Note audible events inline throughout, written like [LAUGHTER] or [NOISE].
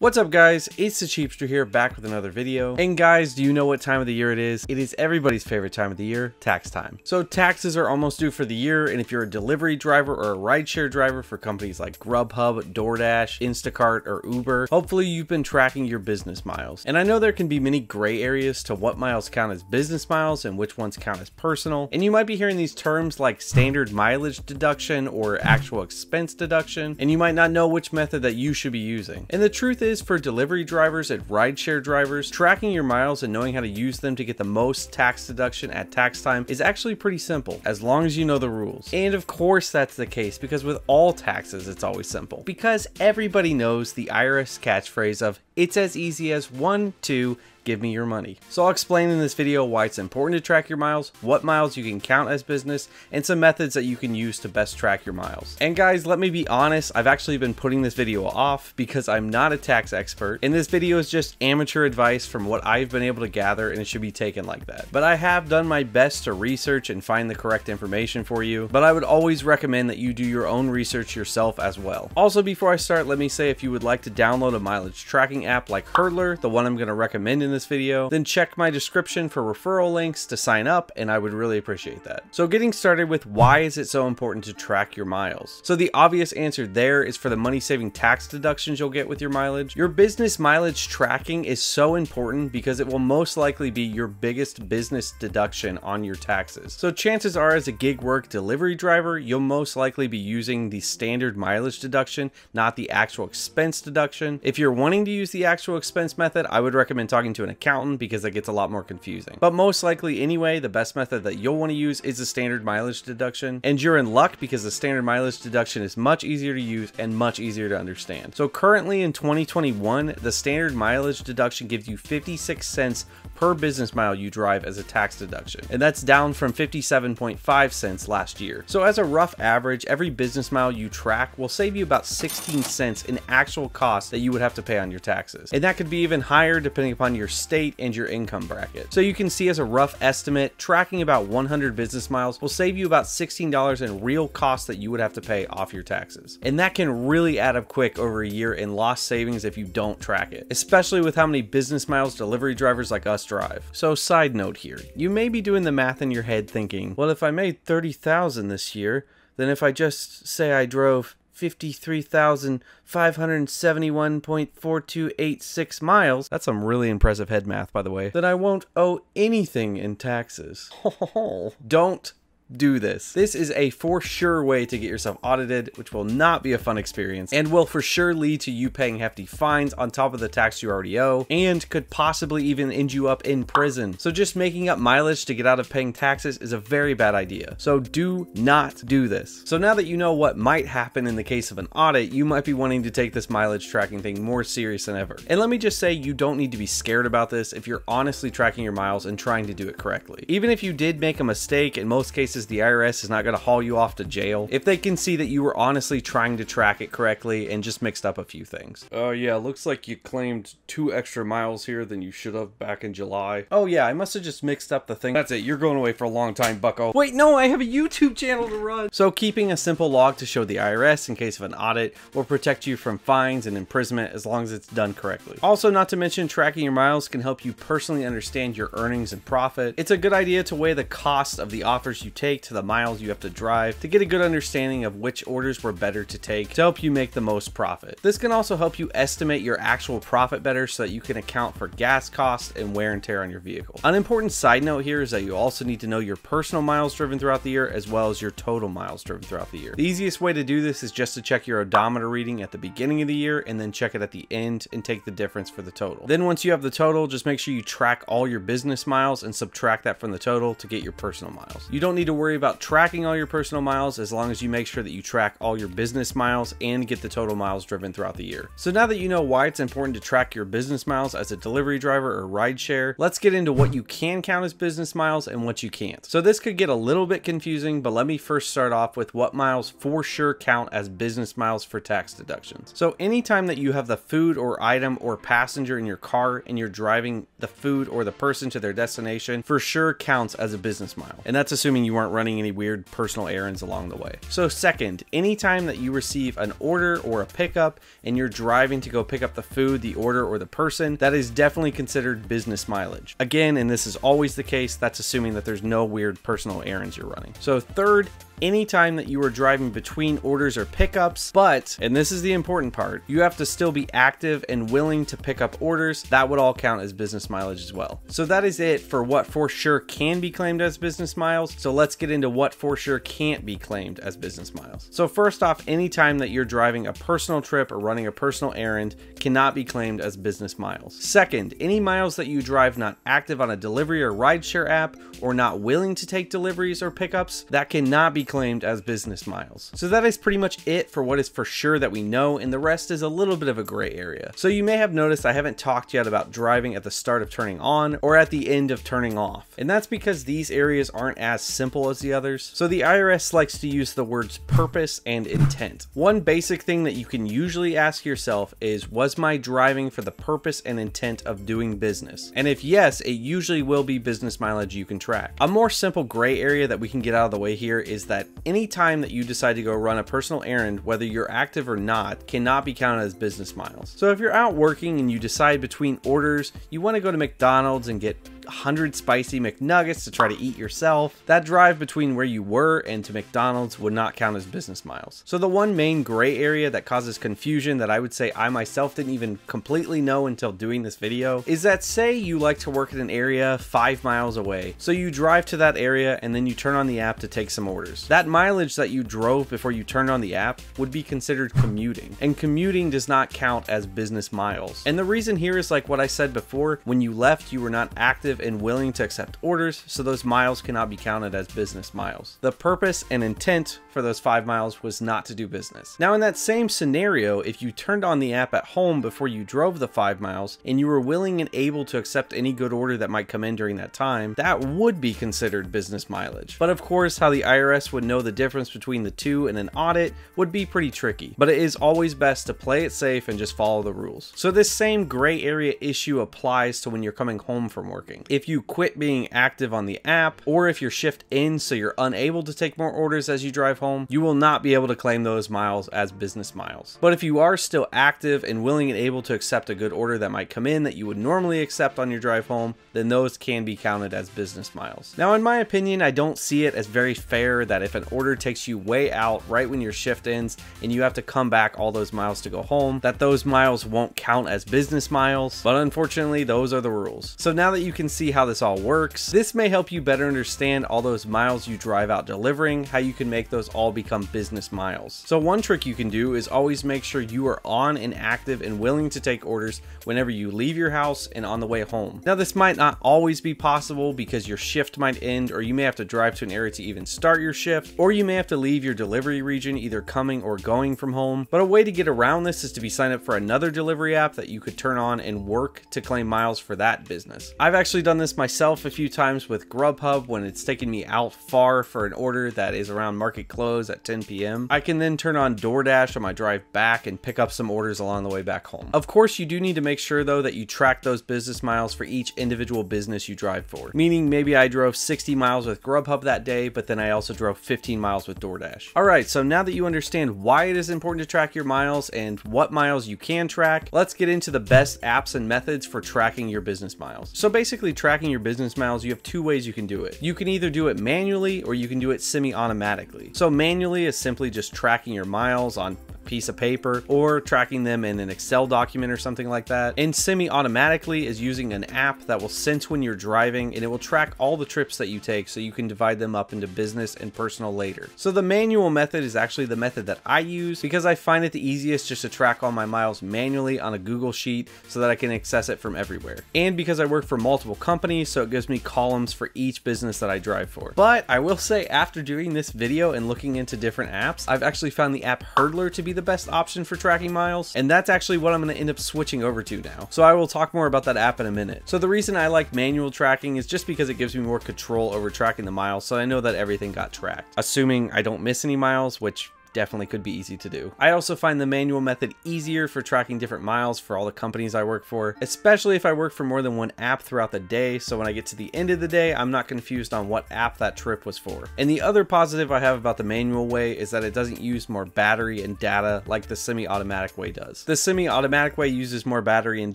What's up guys, it's the Cheapster here back with another video. And guys, do you know what time of the year it is? It is everybody's favorite time of the year, tax time. So taxes are almost due for the year and if you're a delivery driver or a rideshare driver for companies like Grubhub, DoorDash, Instacart, or Uber, hopefully you've been tracking your business miles. And I know there can be many gray areas to what miles count as business miles and which ones count as personal. And you might be hearing these terms like standard mileage deduction or actual expense deduction, and you might not know which method that you should be using. And the truth is is for delivery drivers and rideshare drivers, tracking your miles and knowing how to use them to get the most tax deduction at tax time is actually pretty simple, as long as you know the rules. And of course that's the case, because with all taxes it's always simple. Because everybody knows the IRS catchphrase of, it's as easy as one, two, give me your money. So I'll explain in this video why it's important to track your miles, what miles you can count as business, and some methods that you can use to best track your miles. And guys, let me be honest, I've actually been putting this video off because I'm not a tax expert, and this video is just amateur advice from what I've been able to gather, and it should be taken like that. But I have done my best to research and find the correct information for you, but I would always recommend that you do your own research yourself as well. Also, before I start, let me say if you would like to download a mileage tracking app like Hurdlr, the one I'm going to recommend in this this video, then check my description for referral links to sign up and I would really appreciate that. So getting started with why is it so important to track your miles? So the obvious answer there is for the money saving tax deductions you'll get with your mileage. Your business mileage tracking is so important because it will most likely be your biggest business deduction on your taxes. So chances are as a gig work delivery driver, you'll most likely be using the standard mileage deduction, not the actual expense deduction. If you're wanting to use the actual expense method, I would recommend talking to an accountant because it gets a lot more confusing. But most likely anyway, the best method that you'll want to use is the standard mileage deduction. And you're in luck because the standard mileage deduction is much easier to use and much easier to understand. So currently in 2021, the standard mileage deduction gives you 56 cents per business mile you drive as a tax deduction, and that's down from 57.5 cents last year. So as a rough average, every business mile you track will save you about 16 cents in actual cost that you would have to pay on your taxes. And that could be even higher depending upon your state and your income bracket. So you can see as a rough estimate, tracking about 100 business miles will save you about $16 in real costs that you would have to pay off your taxes. And that can really add up quick over a year in lost savings if you don't track it, especially with how many business miles delivery drivers like us drive. So side note here, you may be doing the math in your head thinking, well if I made 30,000 this year, then if I just say I drove 53,571.4286 miles, that's some really impressive head math by the way, then I won't owe anything in taxes. [LAUGHS] Don't do this. This is a for sure way to get yourself audited, which will not be a fun experience and will for sure lead to you paying hefty fines on top of the tax you already owe and could possibly even end you up in prison. So just making up mileage to get out of paying taxes is a very bad idea. So do not do this. So now that you know what might happen in the case of an audit, you might be wanting to take this mileage tracking thing more serious than ever. And let me just say you don't need to be scared about this if you're honestly tracking your miles and trying to do it correctly. Even if you did make a mistake, in most cases cases, the IRS is not going to haul you off to jail if they can see that you were honestly trying to track it correctly and just mixed up a few things. Oh, uh, yeah, looks like you claimed two extra miles here than you should have back in July. Oh, yeah, I must have just mixed up the thing. That's it, you're going away for a long time, bucko. Wait, no, I have a YouTube channel to run. So, keeping a simple log to show the IRS in case of an audit will protect you from fines and imprisonment as long as it's done correctly. Also, not to mention, tracking your miles can help you personally understand your earnings and profit. It's a good idea to weigh the cost of the offers you take take to the miles you have to drive to get a good understanding of which orders were better to take to help you make the most profit. This can also help you estimate your actual profit better so that you can account for gas costs and wear and tear on your vehicle. An important side note here is that you also need to know your personal miles driven throughout the year as well as your total miles driven throughout the year. The easiest way to do this is just to check your odometer reading at the beginning of the year and then check it at the end and take the difference for the total. Then once you have the total, just make sure you track all your business miles and subtract that from the total to get your personal miles. You don't need to worry about tracking all your personal miles as long as you make sure that you track all your business miles and get the total miles driven throughout the year. So now that you know why it's important to track your business miles as a delivery driver or rideshare, let's get into what you can count as business miles and what you can't. So this could get a little bit confusing, but let me first start off with what miles for sure count as business miles for tax deductions. So anytime that you have the food or item or passenger in your car and you're driving the food or the person to their destination for sure counts as a business mile. And that's assuming you aren't running any weird personal errands along the way. So second, anytime that you receive an order or a pickup and you're driving to go pick up the food, the order, or the person, that is definitely considered business mileage. Again, and this is always the case, that's assuming that there's no weird personal errands you're running. So third, anytime that you are driving between orders or pickups, but, and this is the important part, you have to still be active and willing to pick up orders. That would all count as business mileage as well. So that is it for what for sure can be claimed as business miles. So let's get into what for sure can't be claimed as business miles. So first off, anytime that you're driving a personal trip or running a personal errand cannot be claimed as business miles. Second, any miles that you drive not active on a delivery or rideshare app or not willing to take deliveries or pickups, that cannot be claimed as business miles. So that is pretty much it for what is for sure that we know, and the rest is a little bit of a gray area. So you may have noticed I haven't talked yet about driving at the start of turning on or at the end of turning off. And that's because these areas aren't as simple as the others. So the IRS likes to use the words purpose and intent. One basic thing that you can usually ask yourself is, was my driving for the purpose and intent of doing business? And if yes, it usually will be business mileage you can track. A more simple gray area that we can get out of the way here is that any time that you decide to go run a personal errand, whether you're active or not, cannot be counted as business miles. So if you're out working and you decide between orders, you want to go to McDonald's and get 100 spicy McNuggets to try to eat yourself. That drive between where you were and to McDonald's would not count as business miles. So the one main gray area that causes confusion that I would say I myself didn't even completely know until doing this video is that say you like to work in an area five miles away. So you drive to that area and then you turn on the app to take some orders. That mileage that you drove before you turned on the app would be considered commuting. And commuting does not count as business miles. And the reason here is like what I said before, when you left, you were not active and willing to accept orders, so those miles cannot be counted as business miles. The purpose and intent for those five miles was not to do business. Now, in that same scenario, if you turned on the app at home before you drove the five miles and you were willing and able to accept any good order that might come in during that time, that would be considered business mileage. But of course, how the IRS would know the difference between the two in an audit would be pretty tricky. But it is always best to play it safe and just follow the rules. So this same gray area issue applies to when you're coming home from working if you quit being active on the app, or if your shift ends so you're unable to take more orders as you drive home, you will not be able to claim those miles as business miles. But if you are still active and willing and able to accept a good order that might come in that you would normally accept on your drive home, then those can be counted as business miles. Now, in my opinion, I don't see it as very fair that if an order takes you way out right when your shift ends and you have to come back all those miles to go home, that those miles won't count as business miles. But unfortunately, those are the rules. So now that you can see how this all works. This may help you better understand all those miles you drive out delivering, how you can make those all become business miles. So one trick you can do is always make sure you are on and active and willing to take orders whenever you leave your house and on the way home. Now this might not always be possible because your shift might end or you may have to drive to an area to even start your shift or you may have to leave your delivery region either coming or going from home. But a way to get around this is to be signed up for another delivery app that you could turn on and work to claim miles for that business. I've actually done this myself a few times with Grubhub when it's taken me out far for an order that is around market close at 10 p.m. I can then turn on DoorDash on my drive back and pick up some orders along the way back home. Of course, you do need to make sure though that you track those business miles for each individual business you drive for. Meaning maybe I drove 60 miles with Grubhub that day, but then I also drove 15 miles with DoorDash. All right, so now that you understand why it is important to track your miles and what miles you can track, let's get into the best apps and methods for tracking your business miles. So basically tracking your your business miles, you have two ways you can do it. You can either do it manually or you can do it semi-automatically. So manually is simply just tracking your miles on piece of paper or tracking them in an Excel document or something like that. And semi-automatically is using an app that will sense when you're driving and it will track all the trips that you take so you can divide them up into business and personal later. So the manual method is actually the method that I use because I find it the easiest just to track all my miles manually on a Google Sheet so that I can access it from everywhere. And because I work for multiple companies, so it gives me columns for each business that I drive for. But I will say after doing this video and looking into different apps, I've actually found the app Hurdlr to be the best option for tracking miles, and that's actually what I'm going to end up switching over to now. So I will talk more about that app in a minute. So the reason I like manual tracking is just because it gives me more control over tracking the miles, so I know that everything got tracked. Assuming I don't miss any miles, which definitely could be easy to do. I also find the manual method easier for tracking different miles for all the companies I work for, especially if I work for more than one app throughout the day, so when I get to the end of the day, I'm not confused on what app that trip was for. And the other positive I have about the manual way is that it doesn't use more battery and data like the semi-automatic way does. The semi-automatic way uses more battery and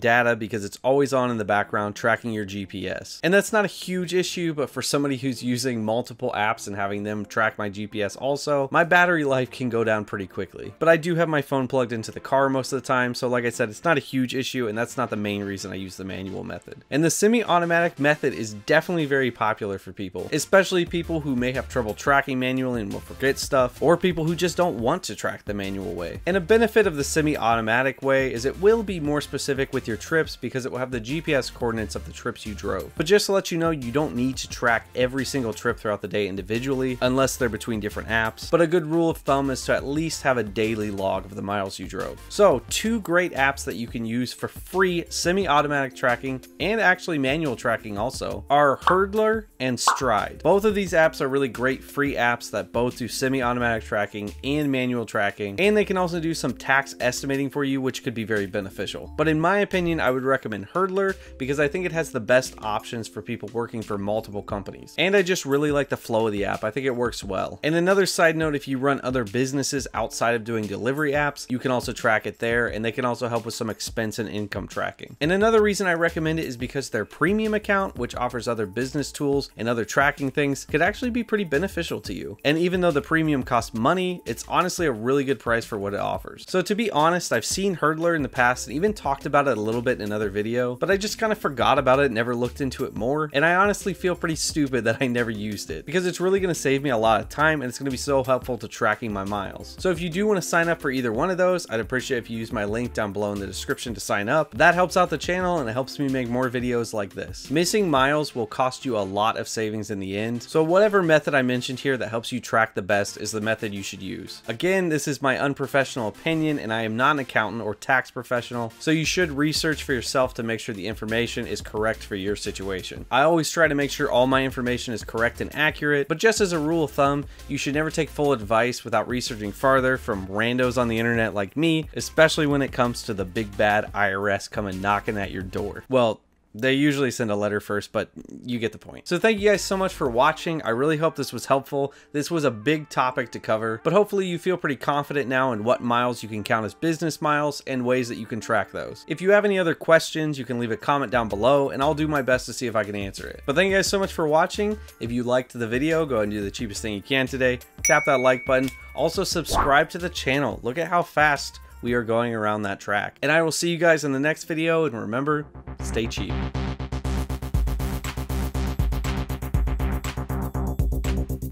data because it's always on in the background tracking your GPS. And that's not a huge issue, but for somebody who's using multiple apps and having them track my GPS also, my battery life can go down pretty quickly. But I do have my phone plugged into the car most of the time, so like I said, it's not a huge issue and that's not the main reason I use the manual method. And the semi-automatic method is definitely very popular for people, especially people who may have trouble tracking manually and will forget stuff, or people who just don't want to track the manual way. And a benefit of the semi-automatic way is it will be more specific with your trips because it will have the GPS coordinates of the trips you drove. But just to let you know, you don't need to track every single trip throughout the day individually, unless they're between different apps. But a good rule of thumb is to at least have a daily log of the miles you drove. So two great apps that you can use for free semi-automatic tracking and actually manual tracking also are Hurdlr and Stride. Both of these apps are really great free apps that both do semi-automatic tracking and manual tracking, and they can also do some tax estimating for you, which could be very beneficial. But in my opinion, I would recommend Hurdlr because I think it has the best options for people working for multiple companies. And I just really like the flow of the app. I think it works well. And another side note, if you run other businesses outside of doing delivery apps, you can also track it there, and they can also help with some expense and income tracking. And another reason I recommend it is because their premium account, which offers other business tools and other tracking things, could actually be pretty beneficial to you. And even though the premium costs money, it's honestly a really good price for what it offers. So to be honest, I've seen Hurdlr in the past and even talked about it a little bit in another video, but I just kind of forgot about it, never looked into it more, and I honestly feel pretty stupid that I never used it because it's really going to save me a lot of time and it's going to be so helpful to tracking my miles. So if you do want to sign up for either one of those, I'd appreciate if you use my link down below in the description to sign up. That helps out the channel and it helps me make more videos like this. Missing miles will cost you a lot of savings in the end, so whatever method I mentioned here that helps you track the best is the method you should use. Again, this is my unprofessional opinion and I am not an accountant or tax professional, so you should research for yourself to make sure the information is correct for your situation. I always try to make sure all my information is correct and accurate, but just as a rule of thumb, you should never take full advice without researching farther from randos on the internet like me, especially when it comes to the big bad IRS coming knocking at your door. Well, they usually send a letter first, but you get the point. So thank you guys so much for watching. I really hope this was helpful. This was a big topic to cover, but hopefully you feel pretty confident now in what miles you can count as business miles and ways that you can track those. If you have any other questions, you can leave a comment down below and I'll do my best to see if I can answer it. But thank you guys so much for watching. If you liked the video, go ahead and do the cheapest thing you can today. Tap that like button. Also subscribe to the channel. Look at how fast we are going around that track. And I will see you guys in the next video, and remember, stay cheap.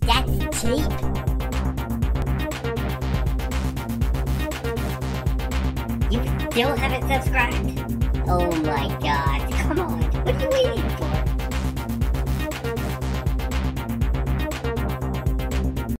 That's cheap. You still haven't subscribed? Oh my god.